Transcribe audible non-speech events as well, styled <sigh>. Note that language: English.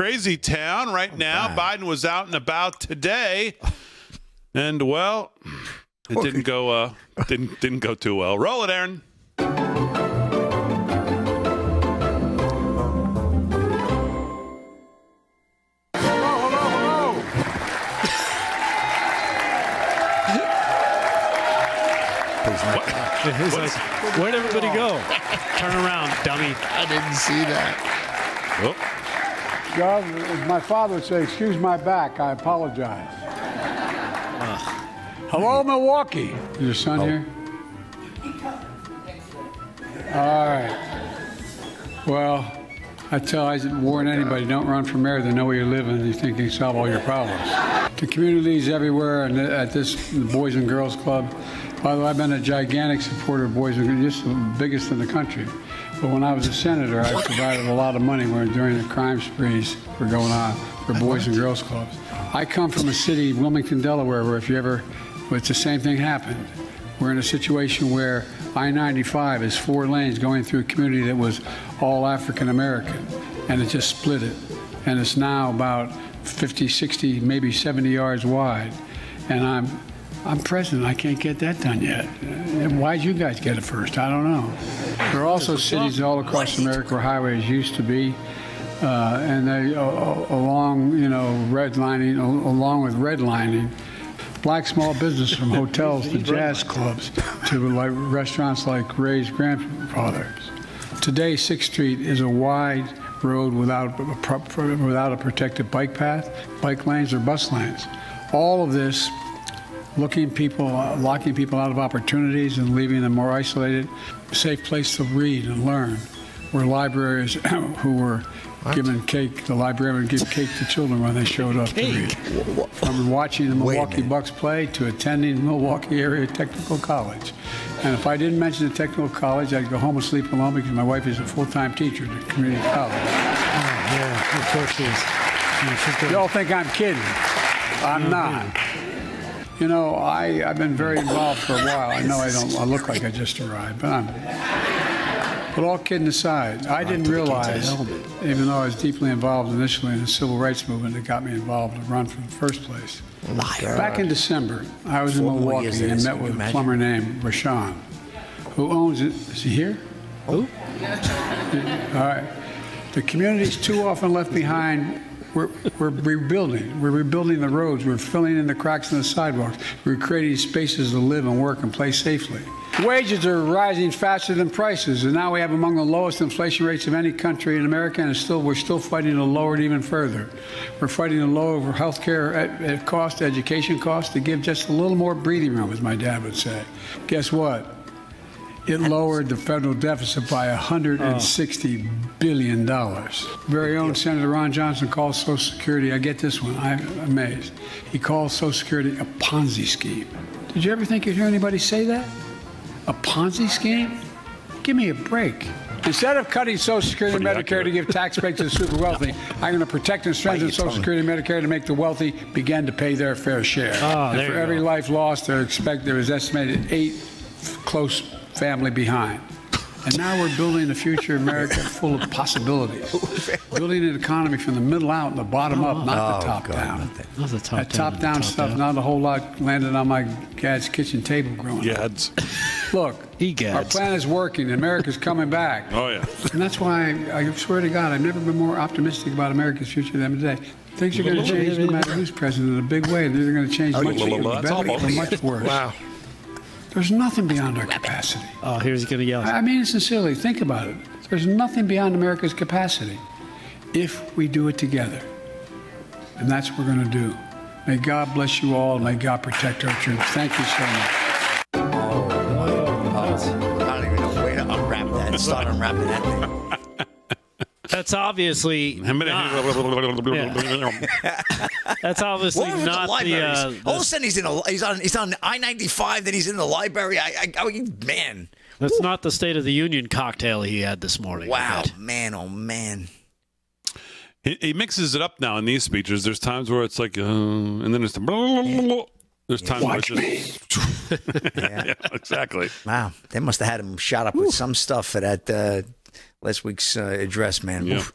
crazy town right now. Biden was out and about today, and well, it didn't go. Uh, didn't didn't go too well. Roll it, Aaron. It's like, where'd everybody go? <laughs> Turn around, dummy. I didn't see that. Oh, God, as my father would say, excuse my back, I apologize. Hello, Milwaukee. Is your son oh. here? All right. Well, I tell, I warn anybody, don't run for mayor. They know where you live and you think you solve all your problems. The communities everywhere and at this the Boys and Girls Club. By the way, I've been a gigantic supporter of Boys and Girls, just the biggest in the country. But when I was a senator, I provided a lot of money when, during the crime sprees were going on for Boys and Girls Clubs. I come from a city, Wilmington, Delaware, where if you ever, it's the same thing happened. We're in a situation where I-95 is four lanes going through a community that was all African American, and it just split it. And it's now about 50, 60, maybe 70 yards wide. And I'm, I'm president. I can't get that done yet. Why'd you guys get it first? I don't know. There are also cities all across America where highways used to be. Uh, and they, uh, along, you know, redlining, al- along with redlining, black small business from <laughs> hotels to jazz clubs <laughs> to like restaurants like Ray's grandfathers. Today, Sixth Street is a wide road without a, without a protected bike path, bike lanes, or bus lanes. All of this looking people, uh, locking people out of opportunities and leaving them more isolated. Safe place to read and learn. Where libraries <coughs> who were giving cake, the librarian would give cake to children when they showed up to read. From watching the Milwaukee. Bucks play to attending Milwaukee Area Technical College. And if I didn't mention the technical college, I'd go home and sleep alone because my wife is a full-time teacher at the community college. Yeah, of course she is. Y'all think I'm kidding. I'm not. You know, I, I've been very involved for a while. I know I don't I look like I just arrived, but I'm. But all kidding aside, I didn't realize, even though I was deeply involved initially in the civil rights movement that got me involved to run for the first place. Liar. Back in December, I was in Milwaukee and met with a plumber named Rashawn, who owns it. Is he here? Who? All right. The community's too often left behind. We're, we're rebuilding. We're rebuilding the roads. We're filling in the cracks in the sidewalks. We're creating spaces to live and work and play safely. Wages are rising faster than prices, and now we have among the lowest inflation rates of any country in America, and still, we're still fighting to lower it even further. We're fighting to lower health care cost, education costs, to give just a little more breathing room, as my dad would say. Guess what? It lowered the federal deficit by $160 billion. Very own Senator Ron Johnson calls Social Security, I get this one, I'm amazed. He calls Social Security a Ponzi scheme. Did you ever think you'd hear anybody say that? A Ponzi scheme? Give me a break. Instead of cutting Social Security and Medicare to give tax breaks to the super wealthy, <laughs> I'm going to protect and strengthen Social. Security and Medicare to make the wealthy begin to pay their fair share. Ah, and there for you every go. life lost, there expect there is estimated eight close family behind. And now we're building a future America full of possibilities. <laughs> building an economy from the middle out and the bottom up, not the top down. Not the top That down, top down top stuff, down. not a whole lot landed on my dad's kitchen table growing up. Yads. Look, Egads. our plan is working. America's coming back. <laughs> Oh yeah. And that's why I, I swear to God, I've never been more optimistic about America's future than today. Things are going to change no matter who's president in a big way. They're going to change much for the better or much worse. Wow. There's nothing beyond our capacity. Oh, here's going to yell. I I mean it sincerely. Think about it. There's nothing beyond America's capacity if we do it together. And that's what we're going to do. May God bless you all. and May God protect our troops. Thank you so much. Oh, I don't even know where to unwrap that. Start unwrapping that thing. That's obviously not, <laughs> that's obviously What was the not the, libraries? uh, All of a sudden, he's in a, he's on he's on I ninety five. Then he's in the library. I, I, I man, that's not the State of the Union cocktail he had this morning. wow, But man, oh man. He, he mixes it up now in these speeches. There's times where it's like, uh, and then it's the. There's times where it's just. <laughs> yeah, exactly. Wow, they must have had him shot up with some stuff for that uh, last week's uh, address, man. Oof.